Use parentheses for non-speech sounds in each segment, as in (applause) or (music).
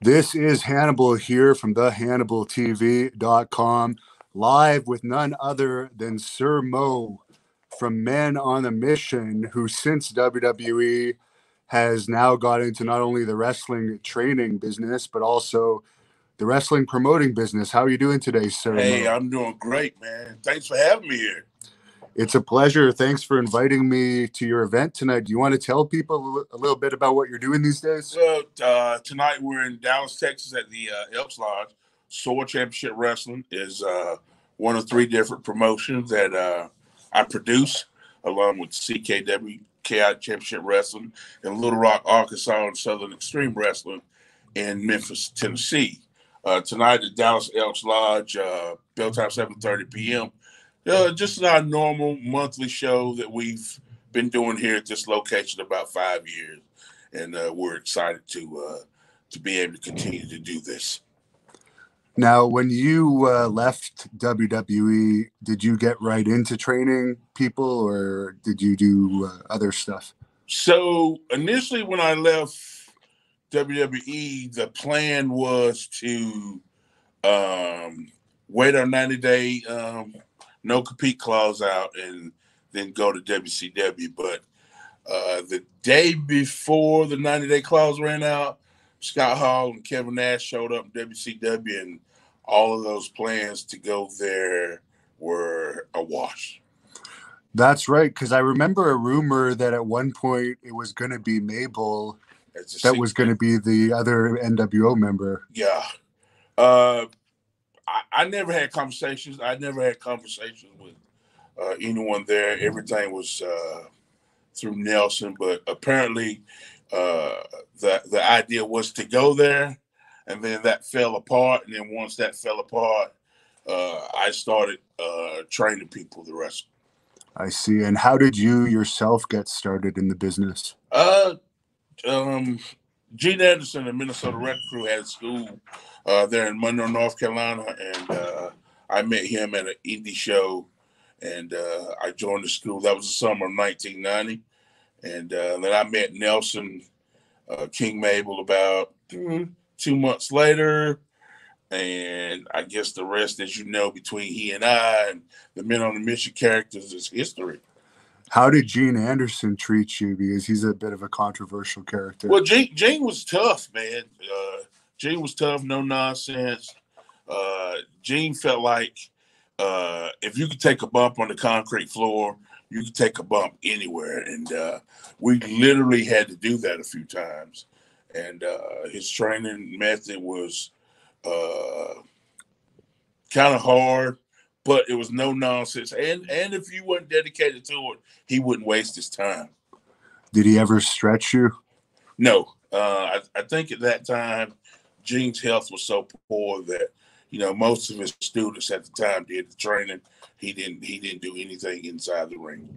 This is Hannibal here from thehannibaltv.com, live with none other than Sir Mo from Men on a Mission, who since WWE has now got into not only the wrestling training business, but also the wrestling promoting business. How are you doing today, Sir? Hey, Mo? I'm doing great, man. Thanks for having me here. It's a pleasure. Thanks for inviting me to your event tonight. Do you want to tell people a little bit about what you're doing these days? So uh, tonight we're in Dallas, Texas, at the uh, Elks Lodge. SOAR Championship Wrestling is uh, one of three different promotions that uh, I produce, along with CKW KI Championship Wrestling and Little Rock, Arkansas, and Southern Extreme Wrestling in Memphis, Tennessee. Uh, tonight at Dallas Elks Lodge, uh, bell time 7:30 p.m. Just our normal monthly show that we've been doing here at this location about five years, and uh, we're excited to uh, to be able to continue to do this. Now, when you uh, left WWE, did you get right into training people, or did you do uh, other stuff? So initially, when I left WWE, the plan was to um, wait our ninety day um, no compete clause out and then go to WCW. But uh, the day before the 90 day clause ran out, Scott Hall and Kevin Nash showed up in WCW, and all of those plans to go there were a wash. That's right, because I remember a rumor that at one point it was going to be Mabel that was going to be the other NWO member. Yeah. Uh, I, I, never had conversations. I never had conversations with uh, anyone there. Everything was uh, through Nelson, but apparently uh, the the idea was to go there, and then that fell apart. And then once that fell apart, uh, I started uh, training people the rest. I see. And how did you yourself get started in the business? Uh, um, Gene Anderson and Minnesota Wrecking Crew had a school uh, there in Monroe, North Carolina, and uh, I met him at an indie show, and uh, I joined the school. That was the summer of 1990, and uh, then I met Nelson uh, King Mabel about two months later, and I guess the rest, as you know, between he and I and the Men on the Mission characters is history. How did Gene Anderson treat you? Because he's a bit of a controversial character. Well, Gene, Gene was tough, man. Uh, Gene was tough, no nonsense. Uh, Gene felt like uh, if you could take a bump on the concrete floor, you could take a bump anywhere. And uh, we literally had to do that a few times. And uh, his training method was uh, kind of hard, but it was no nonsense. And and if you weren't dedicated to it, he wouldn't waste his time. Did he ever stretch you? No. Uh, I, I think at that time Gene's health was so poor that you know most of his students at the time did the training. He didn't. He didn't do anything inside the ring.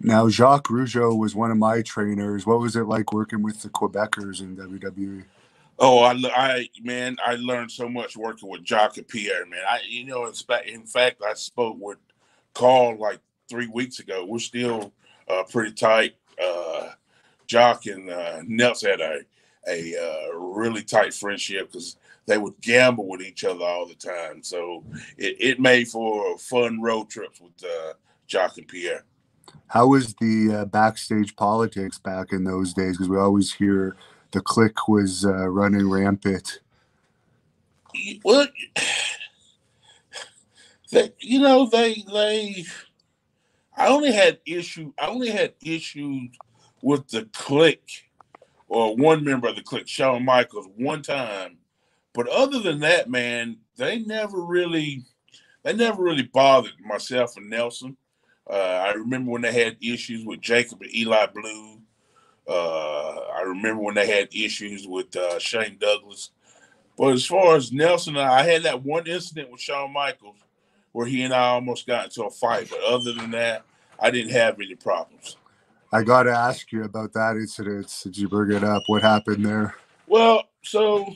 Now Jacques Rougeau was one of my trainers. What was it like working with the Quebecers in WWE? Oh, I, I man, I learned so much working with Jacques and Pierre. Man, I you know in fact, in fact, I spoke with Carl like three weeks ago. We're still uh, pretty tight. Uh, Jacques and uh, Nels had a a uh, really tight friendship because they would gamble with each other all the time. So it, it made for fun road trips with uh, Jacques and Pierre. How was the uh, backstage politics back in those days? Because we always hear the clique was uh, running rampant. Well, they, you know, they they. I only had issue. I only had issues with the clique or one member of the clique, Shawn Michaels, one time. But other than that, man, they never really, they never really bothered myself and Nelson. Uh, I remember when they had issues with Jacob and Eli Blu. Uh, I remember when they had issues with uh, Shane Douglas. But as far as Nelson, I had that one incident with Shawn Michaels where he and I almost got into a fight. But other than that, I didn't have any problems. I got to ask you about that incident. Did you bring it up? What happened there? Well, so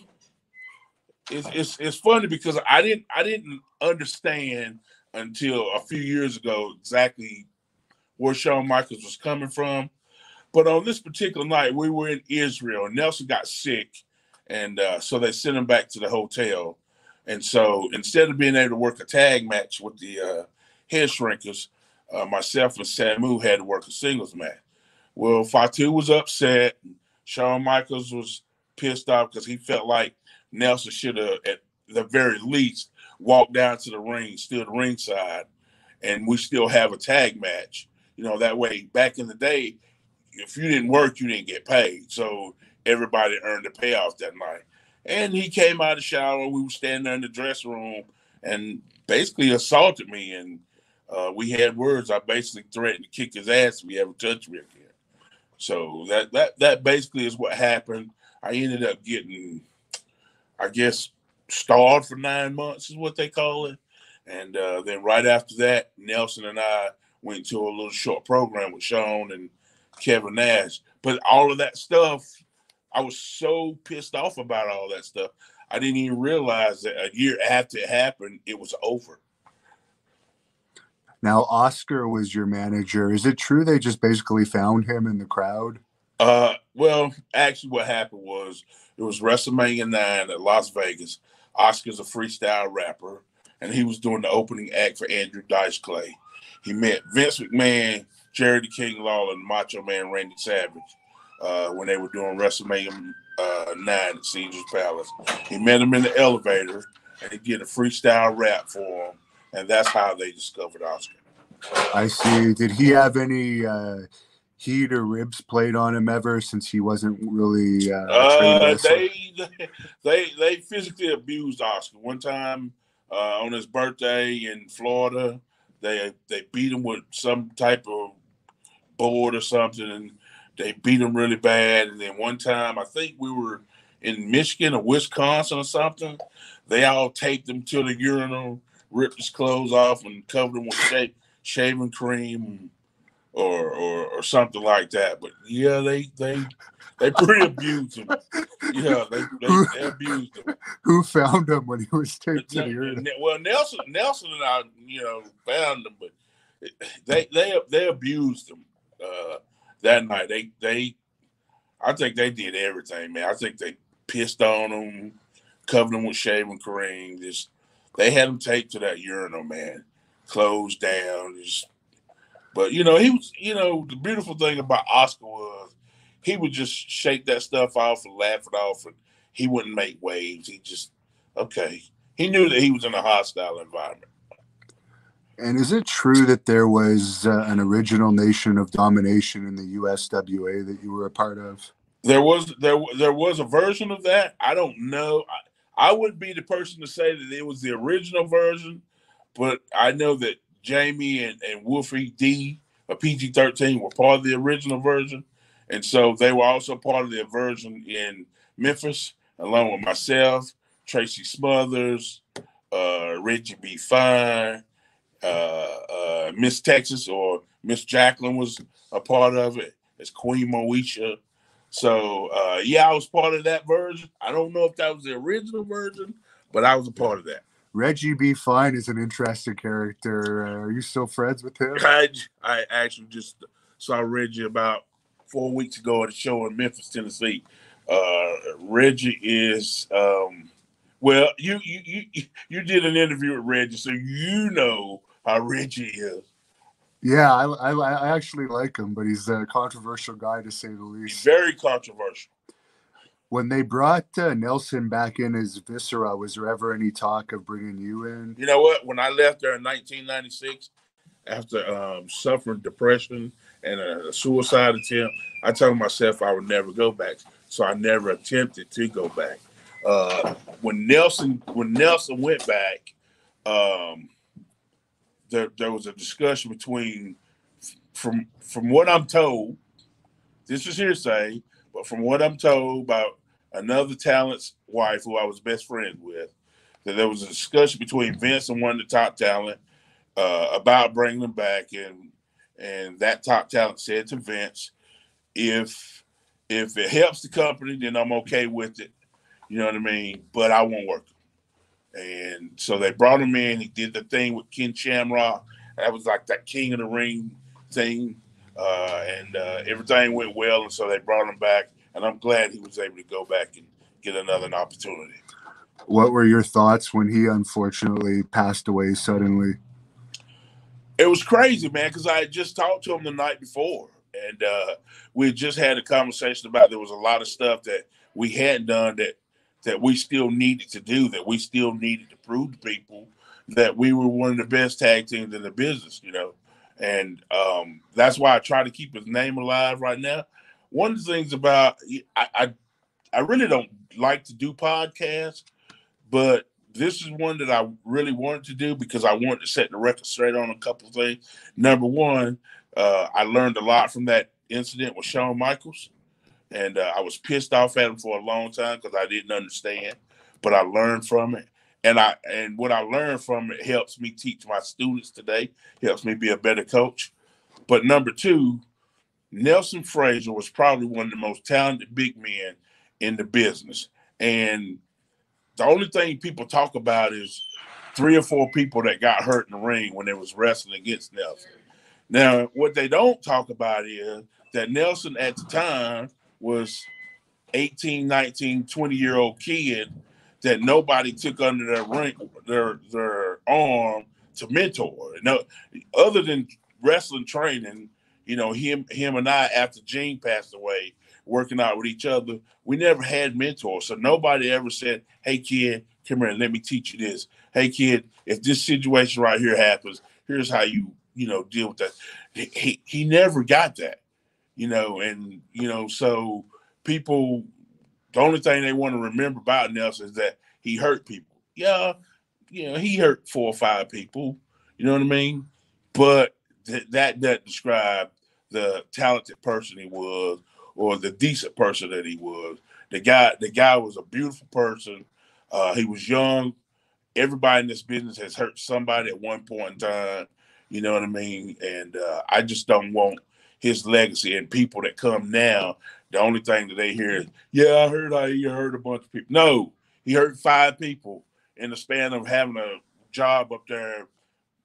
it's, it's it's funny because I didn't I didn't understand until a few years ago exactly where Shawn Michaels was coming from. But on this particular night, we were in Israel. Nelson got sick, and uh, so they sent him back to the hotel. And so instead of being able to work a tag match with the uh, head shrinkers, uh, myself and Samu had to work a singles match. Well, Fatu was upset. Shawn Michaels was pissed off because he felt like Nelson should have, at the very least, walked down to the ring, stood ringside, and we still have a tag match. You know, that way, back in the day, if you didn't work, you didn't get paid. So everybody earned the payoff that night. And he came out of the shower. We were standing there in the dressing room and basically assaulted me. And uh, we had words. I basically threatened to kick his ass if he ever touched me again. So that that that basically is what happened. I ended up getting, I guess, stalled for nine months is what they call it. And uh, then right after that, Nelson and I went to a little short program with Shawn and Kevin Nash. But all of that stuff, I was so pissed off about all that stuff. I didn't even realize that a year after it happened, it was over. Now, Oscar was your manager. Is it true they just basically found him in the crowd? Uh, well, actually, what happened was it was WrestleMania 9 at Las Vegas. Oscar's a freestyle rapper, and he was doing the opening act for Andrew Dice Clay. He met Vince McMahon, Jerry the King Lawler, and Macho Man Randy Savage uh, when they were doing WrestleMania uh, 9 at Caesar's Palace. He met him in the elevator, and he did a freestyle rap for him, and that's how they discovered Oscar. I see. Did he have any uh, heat or ribs played on him ever since he wasn't really uh, uh they, (laughs) they they physically abused Oscar one time uh, on his birthday in Florida. They they beat him with some type of board or something, and they beat him really bad. And then one time, I think we were in Michigan or Wisconsin or something. They all taped him to the urinal, ripped his clothes off, and covered him with shave, shaving cream or, or or something like that. But yeah, they they they pretty abused him. Yeah, they, they, they, abused him. Who found him when he was taped to the urinal? Well, Nelson Nelson and I, you know, found him, but eh, they they they abused him uh, that night. They they, I think they did everything, man. I think they pissed on him, covered him with shaving cream. Just they had him taped to that urinal, man. Closed down. Just, but you know he was. You know the beautiful thing about Oscar was he would just shake that stuff off and laugh it off, and he wouldn't make waves. He just okay. He knew that he was in a hostile environment. And is it true that there was uh, an original Nation of Domination in the USWA that you were a part of? There was there there was a version of that. I don't know. I, I wouldn't be the person to say that it was the original version, but I know that Jamie and, and Wolfie D, a PG thirteen, were part of the original version, and so they were also part of the version in Memphis, along with myself, Tracy Smothers, uh, Reggie B. Fine, uh, uh, Miss Texas or Miss Jacqueline was a part of it. It's Queen Moesha. So uh, yeah, I was part of that version. I don't know if that was the original version, but I was a part of that. Reggie B. Fine is an interesting character. Uh, are you still friends with him? I, I actually just saw Reggie about four weeks ago at a show in Memphis, Tennessee. Uh, Reggie is um, well, you you you you did an interview with Reggie, so you know how Reggie is. Yeah, I, I, I actually like him, but he's a controversial guy to say the least. He's very controversial. When they brought uh, Nelson back in as Viscera, was there ever any talk of bringing you in? You know what? When I left there in 1996, after um, suffering depression and a, a suicide attempt, I told myself I would never go back. So I never attempted to go back. Uh, when Nelson when Nelson went back, um, there, there was a discussion between from from what I'm told, this is hearsay, but from what I'm told about another talent's wife who I was best friends with, that there was a discussion between Vince and one of the top talent uh, about bringing them back, and and that top talent said to Vince, if if it helps the company, then I'm okay with it. You know what I mean? But I won't work. And so they brought him in. He did the thing with Ken Shamrock. That was like that King of the Ring thing. Uh, and uh, everything went well. And so they brought him back. And I'm glad he was able to go back and get another opportunity. What were your thoughts when he unfortunately passed away suddenly? It was crazy, man, because I had just talked to him the night before, and uh, we just had a conversation about there was a lot of stuff that we hadn't done that that we still needed to do, that we still needed to prove to people that we were one of the best tag teams in the business, you know. And um, that's why I try to keep his name alive right now. One of the things about I, I, I really don't like to do podcasts, but this is one that I really wanted to do because I wanted to set the record straight on a couple of things. Number one, uh, I learned a lot from that incident with Shawn Michaels, and uh, I was pissed off at him for a long time because I didn't understand, but I learned from it, and I and what I learned from it helps me teach my students today, helps me be a better coach. But number two, Nelson Frazier was probably one of the most talented big men in the business, and the only thing people talk about is three or four people that got hurt in the ring when they was wrestling against Nelson. Now, what they don't talk about is that Nelson at the time was 18, 19, 20 year old kid that nobody took under their ring, their their arm to mentor. No, other than wrestling training, you know, him him and I after Gene passed away, working out with each other, we never had mentors. So nobody ever said, Hey kid, come here, and let me teach you this. Hey kid, if this situation right here happens, here's how you, you know, deal with that. He he never got that, you know, and you know, so people the only thing they want to remember about Nelson is that he hurt people. Yeah, you know, he hurt four or five people, you know what I mean? But th- that doesn't describe the talented person he was or the decent person that he was. The guy, the guy was a beautiful person. Uh, he was young. Everybody in this business has hurt somebody at one point in time. You know what I mean? And uh, I just don't want his legacy and people that come now. The only thing that they hear is, "Yeah, I heard I hurt a bunch of people." No, he hurt five people in the span of having a job up there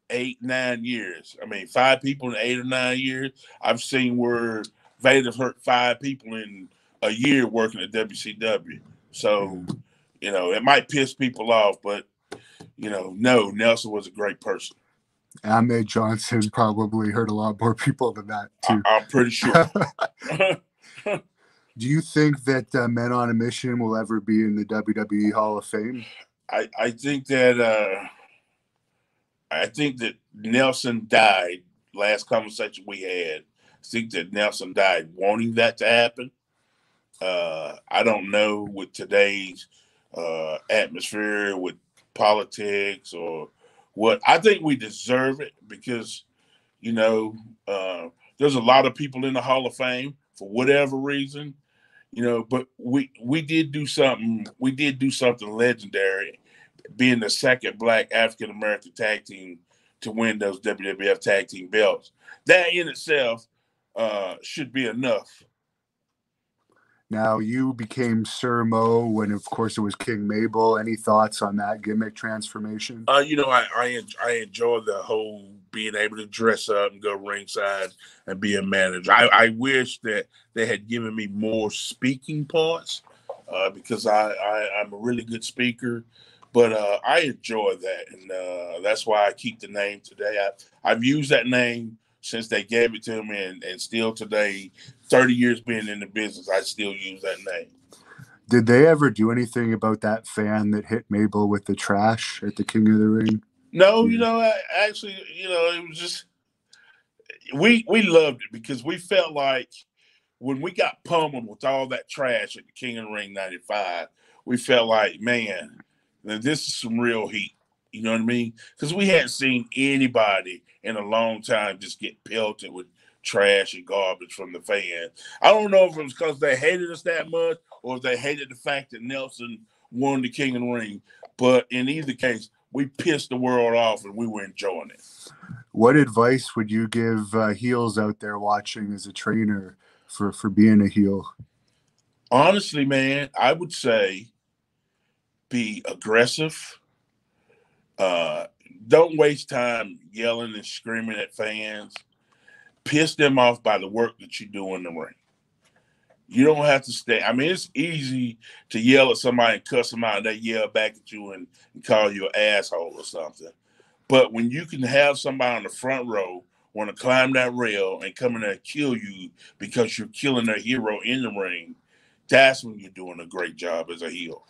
eight, nine years. I mean, five people in eight or nine years. I've seen where Vader's hurt five people in a year working at WCW. So, you know, it might piss people off, but you know, no, Nelson was a great person. Ahmed Johnson probably hurt a lot more (laughs) people than that too. I, am pretty sure. (laughs) (laughs) Do you think that uh, Men on a Mission will ever be in the WWE Hall of Fame? I, I think that uh, I think that Nelson died. Last conversation we had, I think that Nelson died wanting that to happen. Uh, I don't know with today's uh, atmosphere with politics or what. I think we deserve it because, you know, uh, there's a lot of people in the Hall of Fame for whatever reason, you know. But we we did do something. We did do something legendary, being the second Black African American tag team to win those WWF tag team belts. That in itself uh, should be enough. Now you became Sir Mo when, of course, it was King Mabel. Any thoughts on that gimmick transformation? Uh, you know, I I, I enjoy the whole being able to dress up and go ringside and be a manager. I, I wish that they had given me more speaking parts uh, because I, I I'm a really good speaker but uh, I enjoy that, and uh, that's why I keep the name today. I, I've used that name since they gave it to me, and, and still today, 30 years being in the business, I still use that name. Did they ever do anything about that fan that hit Mabel with the trash at the King of the Ring? No, you know, I, actually, you know, it was just we we loved it because we felt like when we got pummeled with all that trash at the King of the Ring '95, we felt like, man, this is some real heat. You know what I mean? Because we hadn't seen anybody in a long time just get pelted with trash and garbage from the fans. I don't know if it was because they hated us that much or if they hated the fact that Nelson won the King the Ring. But in either case, we pissed the world off and we were enjoying it. What advice would you give uh, heels out there watching as a trainer for for being a heel? Honestly, man, I would say be aggressive uh, don't waste time yelling and screaming at fans. Piss them off by the work that you do in the ring. You don't have to stay. I mean, it's easy to yell at somebody and cuss them out, and they yell back at you and, and call you an asshole or something. But when you can have somebody on the front row want to climb that rail and come in there and kill you because you're killing their hero in the ring, that's when you're doing a great job as a heel.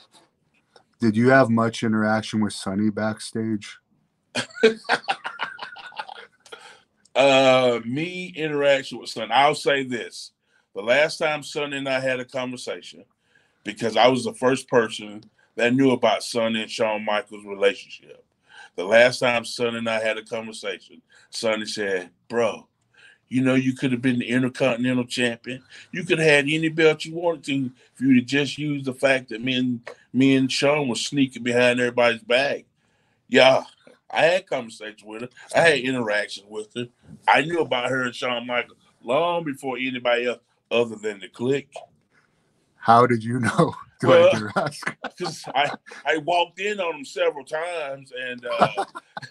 Did you have much interaction with Sunny backstage? (laughs) uh, me interaction with Sunny. I'll say this: the last time Sunny and I had a conversation, because I was the first person that knew about Sunny and Shawn Michaels' relationship. The last time Sunny and I had a conversation, Sunny said, Bro, you know, you could have been the Intercontinental Champion. You could have had any belt you wanted to if you'd have just used the fact that me and me and Shawn was sneaking behind everybody's back. Yeah, I had conversations with her. I had interactions with her. I knew about her and Shawn Michaels long before anybody else other than the Kliq. How did you know? (laughs) Because (laughs) I, I walked in on them several times and uh,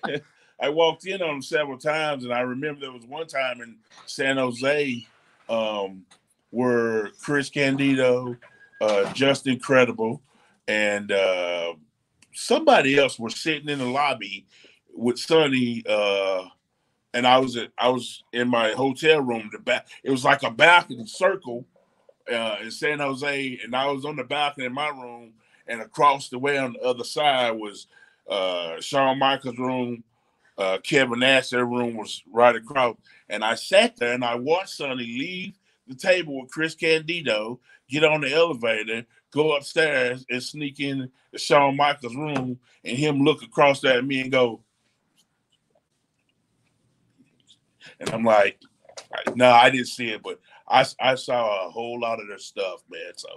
(laughs) I walked in on them several times and I remember there was one time in San Jose um, where Chris Candido, uh, Justin Credible, and uh, somebody else were sitting in the lobby with Sunny, uh, and I was at, I was in my hotel room. The back, it was like a balcony circle uh, in San Jose, and I was on the balcony in my room, and across the way on the other side was uh, Shawn Michaels' room. Uh, Kevin Nash's room was right across, and I sat there and I watched Sunny leave the table with Chris Candido, get on the elevator, go upstairs, and sneak in Shawn Michaels' room, and him look across at me and go, and I'm like, no, I didn't see it, but I, I saw a whole lot of their stuff, man. So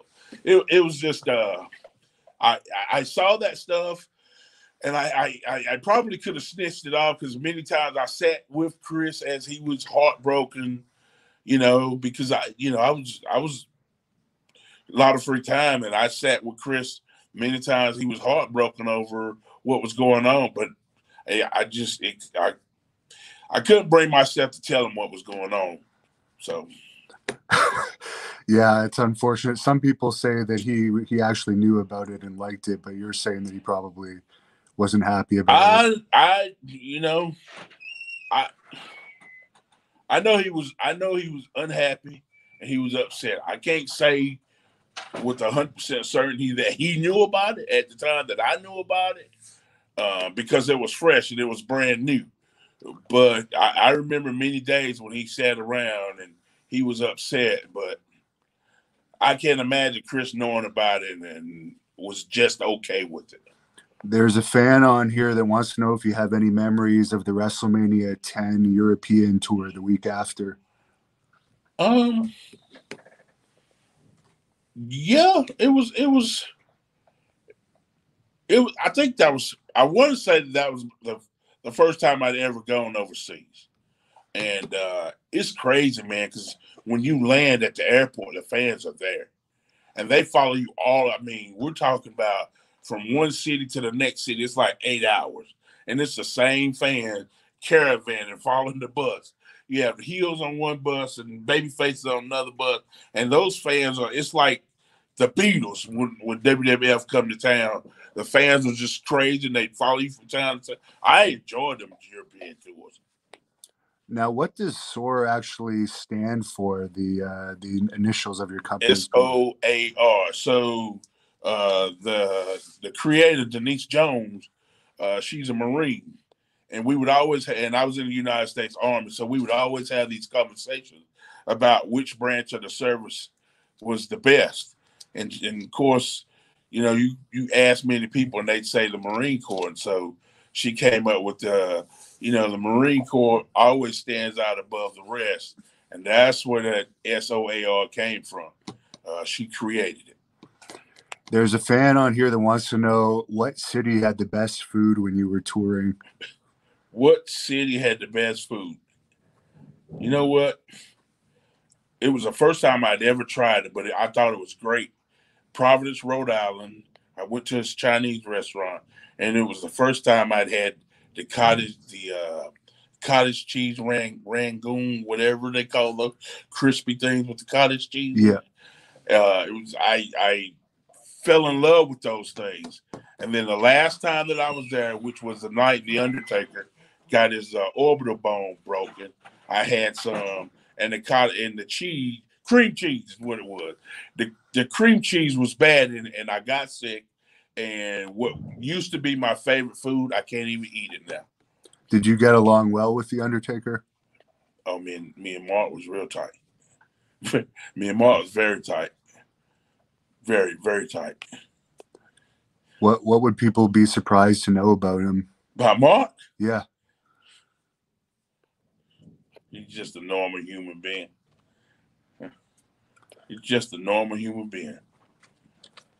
it, it was just uh I I saw that stuff and I I, I probably could have snitched it off because many times I sat with Chris as he was heartbroken, you know, because I you know I was I was a lot of free time and I sat with Chris many times he was heartbroken over what was going on, but I, I just it, I I couldn't bring myself to tell him what was going on. So yeah, it's unfortunate. Some people say that he he actually knew about it and liked it, but you're saying that he probably wasn't happy about I, it. I, I you know, I, I know he was. I know he was unhappy and he was upset. I can't say with a hundred percent certainty that he knew about it at the time that I knew about it, uh, because it was fresh and it was brand new. But I, I remember many days when he sat around and he was upset, but I can't imagine Chris knowing about it and was just okay with it. There's a fan on here that wants to know if you have any memories of the WrestleMania 10 European tour the week after. Um yeah, it was it was it was I think that was I want to say that, that was the the first time I'd ever gone overseas. And uh it's crazy, man, because when you land at the airport, the fans are there and they follow you all. I mean, we're talking about from one city to the next city, it's like eight hours, and it's the same fan caravan and following the bus. You have heels on one bus and baby faces on another bus, and those fans are. It's like the Beatles when, when WWF come to town. The fans were just crazy and they'd follow you from town to town. I enjoyed them European tours. Now, what does SOAR actually stand for? The uh, the initials of your company. S O A R. So uh, the the creator Denise Jones, uh, she's a Marine, and we would always ha- and I was in the United States Army, so we would always have these conversations about which branch of the service was the best, and and of course, you know, you you ask many people and they'd say the Marine Corps, and so she came up with the you know, the Marine Corps always stands out above the rest. And that's where that S O A R came from. Uh, she created it. There's a fan on here that wants to know what city had the best food when you were touring. What city had the best food? You know what? It was the first time I'd ever tried it, but I thought it was great. Providence, Rhode Island. I went to this Chinese restaurant, and it was the first time I'd had the cottage, the uh, cottage cheese rang, rangoon, whatever they call the crispy things with the cottage cheese. Yeah. Uh, it was I I fell in love with those things. And then the last time that I was there, which was the night the Undertaker got his uh, orbital bone broken, I had some, and the cottage and the cheese, cream cheese is what it was. The the cream cheese was bad, and, and I got sick. And what used to be my favorite food, I can't even eat it now. Did you get along well with the Undertaker? Oh, me and me and Mark was real tight. (laughs) me and Mark was very tight, very very tight. What What would people be surprised to know about him? About Mark, Yeah, he's just a normal human being. He's just a normal human being.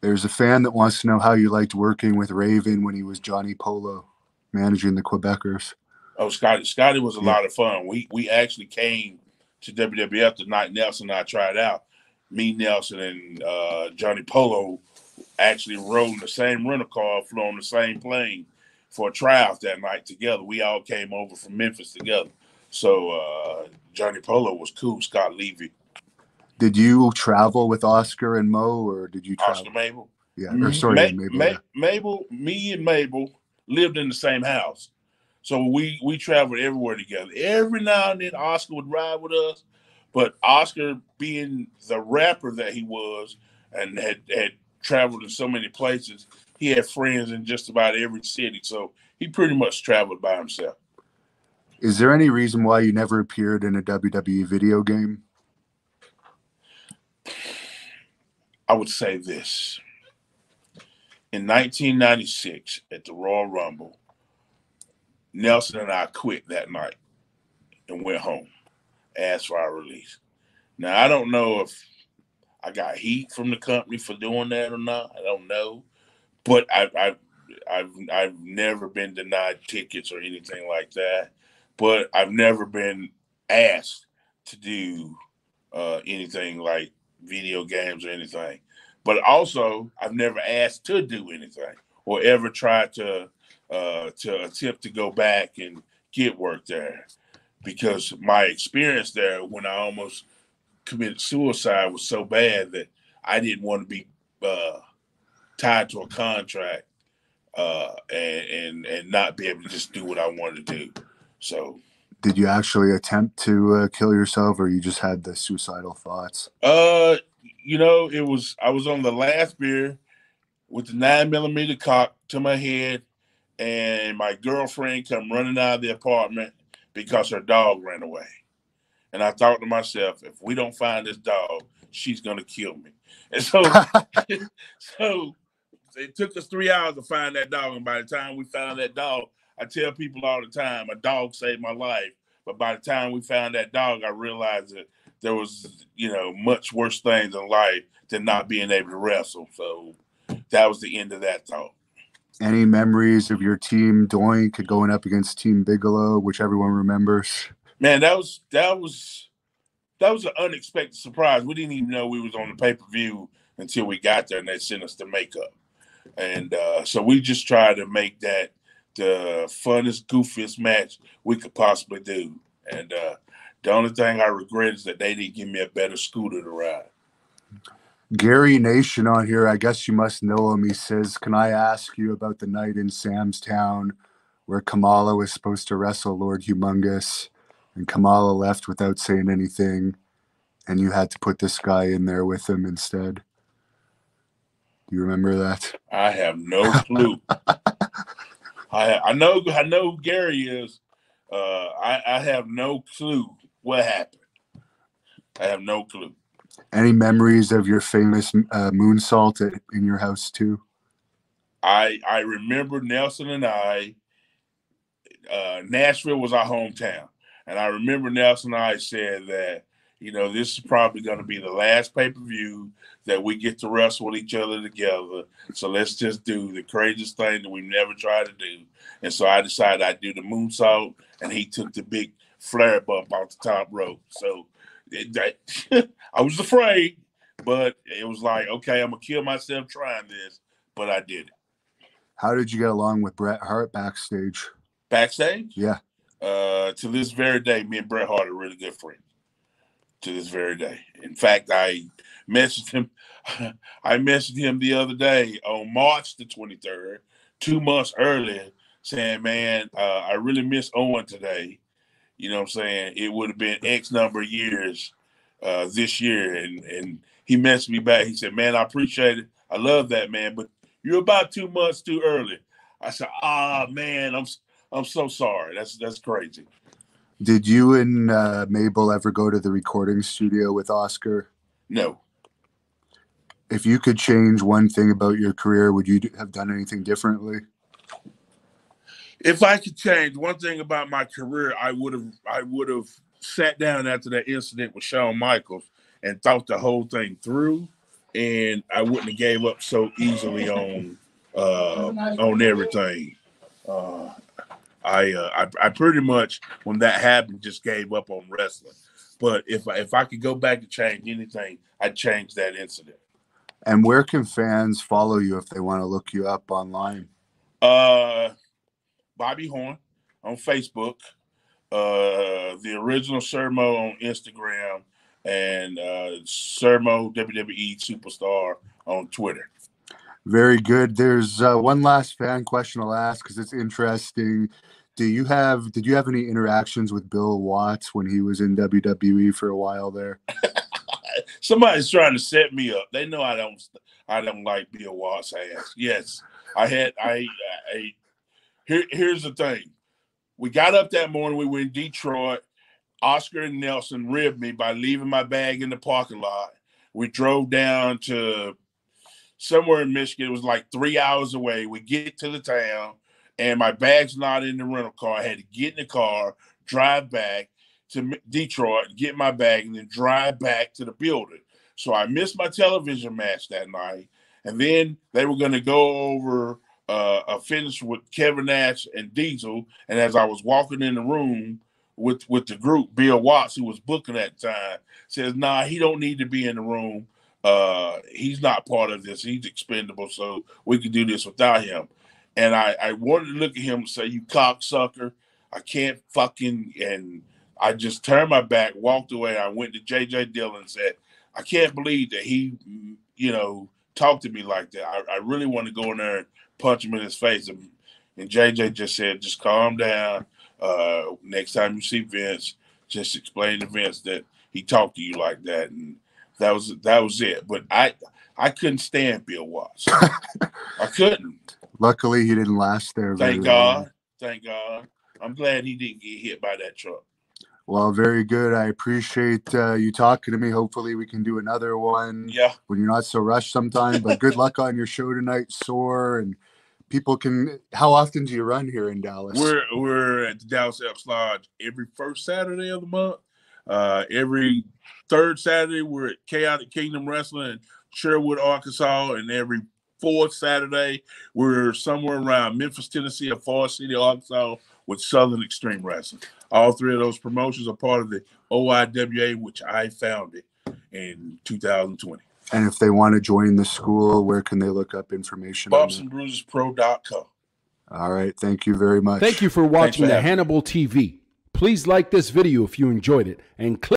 there's a fan that wants to know how you liked working with Raven when he was Johnny Polo, managing the Quebecers. Oh, Scotty, Scotty was a Yeah. lot of fun. We we actually came to WWF the night Nelson and I tried out. Me, Nelson, and uh, Johnny Polo actually rode in the same rental car, flew on the same plane for a tryout that night together. We all came over from Memphis together. So uh, Johnny Polo was cool. Scott Levy, Did you travel with Oscar and Mo, or did you travel? Oscar Mabel. Yeah, or mm-hmm. sorry, Ma- maybe. Ma- Mabel, me and Mabel lived in the same house, so we we traveled everywhere together. Every now and then, Oscar would ride with us, but Oscar, being the rapper that he was, and had had traveled in so many places, he had friends in just about every city, so he pretty much traveled by himself. Is there any reason why you never appeared in a WWE video game? I would say this. In 1996, at the Royal Rumble, Nelson and I quit that night and went home, asked for our release. Now, I don't know if I got heat from the company for doing that or not. I don't know. But I, I, I've, I've never been denied tickets or anything like that. But I've never been asked to do uh, anything like video games or anything. But also, I've never asked to do anything or ever tried to uh, to attempt to go back and get work there because my experience there when I almost committed suicide was so bad that I didn't want to be uh, tied to a contract uh, and, and and not be able to just do what I wanted to do. So Did you actually attempt to uh, kill yourself, or you just had the suicidal thoughts? Uh, you know, it was I was on the last beer with the nine millimeter cock to my head, and my girlfriend come running out of the apartment because her dog ran away. And I thought to myself, if we don't find this dog, she's gonna kill me. (laughs) And so, (laughs) so it took us three hours to find that dog. And by the time we found that dog, I tell people all the time, a dog saved my life. But by the time we found that dog, I realized that there was, you know, much worse things in life than not being able to wrestle. So that was the end of that thought. Any memories of your team Doink going up against Team Bigelow, which everyone remembers? Man, that was that was that was an unexpected surprise. We didn't even know we was on the pay per view until we got there, and they sent us the makeup. And uh, so we just tried to make that the funnest, goofiest match we could possibly do. And uh, the only thing I regret is that they didn't give me a better scooter to ride. Gary Nation on here, I guess you must know him. He says, Can I ask you about the night in Sam's Town where Kamala was supposed to wrestle Lord Humongous and Kamala left without saying anything and you had to put this guy in there with him instead? Do you remember that? I have no (laughs) clue. I I know I know who Gary is. Uh, I I have no clue what happened. I have no clue. Any memories of your famous uh, moonsault at, in your house too? I I remember Nelson and I. Uh, Nashville was our hometown, and I remember Nelson and I said that you know this is probably going to be the last pay per view that we get to wrestle with each other together. So let's just do the craziest thing that we've never tried to do. And so I decided I'd do the moonsault, and he took the big flare bump off the top rope. So it, that, (laughs) I was afraid, but it was like, okay, I'm gonna kill myself trying this, but I did it. How did you get along with Bret Hart backstage? Backstage, Yeah. uh, to this very day, me and Bret Hart are really good friends. To this very day. In fact, I messaged him. (laughs) I messaged him the other day on March the 23rd, two months earlier, saying, "Man, uh, I really miss Owen today. You know what I'm saying? It would have been X number of years uh, this year." And and he messaged me back. He said, "Man, I appreciate it. I love that, man, but you're about two months too early." I said, "Ah, man, I'm I'm so sorry. That's that's crazy." Did you and uh, Mabel ever go to the recording studio with Oscar? No. If you could change one thing about your career, would you have done anything differently? If I could change one thing about my career, I would have I would have sat down after that incident with Shawn Michaels and thought the whole thing through, and I wouldn't have gave up so easily on uh, on everything. Uh, I, uh, I I pretty much when that happened just gave up on wrestling. But if I, if I could go back and change anything, I'd change that incident. And where can fans follow you if they want to look you up online? Uh, Bobby Horne on Facebook, uh, the original Sir Mo on Instagram, and uh, Sir Mo WWE Superstar on Twitter. Very good. There's uh, one last fan question I'll ask because it's interesting. Do you have did you have any interactions with Bill Watts when he was in WWE for a while there? (laughs) Somebody's trying to set me up. They know I don't I don't like Bill Watts ass. Yes, I had I, I here here's the thing. We got up that morning. We were in Detroit. Oscar and Nelson ribbed me by leaving my bag in the parking lot. We drove down to somewhere in Michigan. It was like three hours away. We get to the town, and my bag's not in the rental car. I had to get in the car, drive back to Detroit, get my bag, and then drive back to the building. So I missed my television match that night. And then they were going to go over uh, a finish with Kevin Nash and Diesel. And as I was walking in the room with with the group, Bill Watts, who was booking at the time, says, "Nah, he don't need to be in the room uh, he's not part of this. He's expendable, so we can do this without him. And I, I wanted to look at him and say, "You cocksucker! I can't fucking." And I just turned my back, walked away. I went to JJ Dillon and said, "I can't believe that he, you know, talked to me like that. I, I really want to go in there and punch him in his face." And, and JJ just said, "Just calm down. Uh, next time you see Vince, just explain to Vince that he talked to you like that." And that was that was it. But I I couldn't stand Bill Watts. I (laughs) couldn't. Luckily, he didn't last there. Thank God. Long. Thank God. I'm glad he didn't get hit by that truck. Well, very good. I appreciate uh, you talking to me. Hopefully, we can do another one. Yeah. When you're not so rushed sometime. But good luck on your show tonight, Soar. And people can. How often do you run here in Dallas? We're we're at the Dallas Elks Lodge every first Saturday of the month. Uh, every third Saturday, we're at Chaotic Kingdom Wrestling in Sherwood, Arkansas, and every fourth Saturday, we're somewhere around Memphis, Tennessee, or Forest City, Arkansas, with Southern Extreme Wrestling. All three of those promotions are part of the OIWA, which I founded in 2020. And if they want to join the school, where can they look up information? BumpsandBruisesPro.com. All right. Thank you very much. Thank you for watching for the Hannibal TV. Please like this video if you enjoyed it and click